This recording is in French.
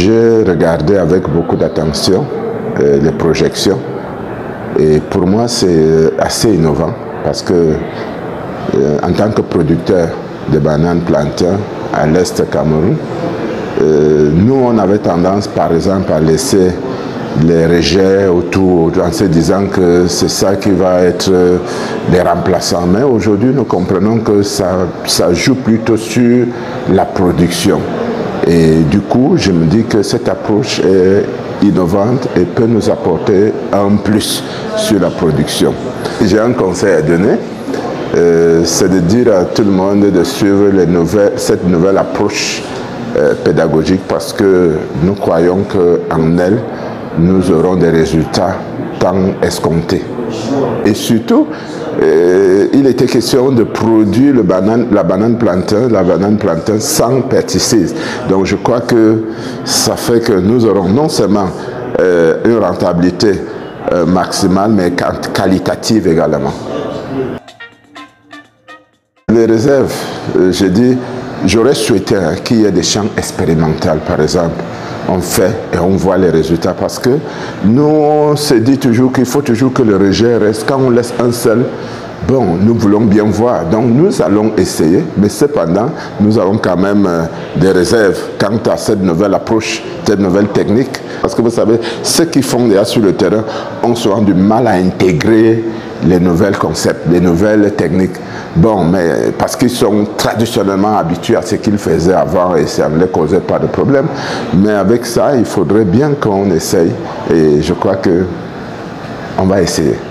j'ai regardé avec beaucoup d'attention euh, les projections. Et pour moi, c'est assez innovant parce que euh, en tant que producteur de bananes plantains à l'Est Cameroun, euh, nous, on avait tendance, par exemple, à laisser les rejets autour en se disant que c'est ça qui va être des remplaçants. Mais aujourd'hui, nous comprenons que ça joue plutôt sur la production. Et du coup, je me dis que cette approche est innovante et peut nous apporter un plus sur la production. J'ai un conseil à donner, euh, c'est de dire à tout le monde de suivre cette nouvelle approche euh, pédagogique parce que nous croyons qu'en elle, nous aurons des résultats tant escomptés. Et surtout, euh, il était question de produire la banane plantain, la banane plantain sans pesticides. Donc je crois que ça fait que nous aurons non seulement euh, une rentabilité euh, maximale, mais qualitative également. Les réserves, j'ai dit, j'aurais souhaité hein, qu'il y ait des champs expérimentaux, par exemple on fait et on voit les résultats parce que nous, on se dit toujours qu'il faut toujours que le rejet reste. Quand on laisse un seul, bon, nous voulons bien voir. Donc nous allons essayer, mais cependant, nous avons quand même euh, des réserves quant à cette nouvelle approche, cette nouvelle technique. Parce que vous savez, ceux qui font déjà sur le terrain ont souvent du mal à intégrer les nouvelles concepts, les nouvelles techniques. Bon, mais parce qu'ils sont traditionnellement habitués à ce qu'ils faisaient avant et ça ne les causait pas de problème. Mais avec ça, il faudrait bien qu'on essaye et je crois que on va essayer.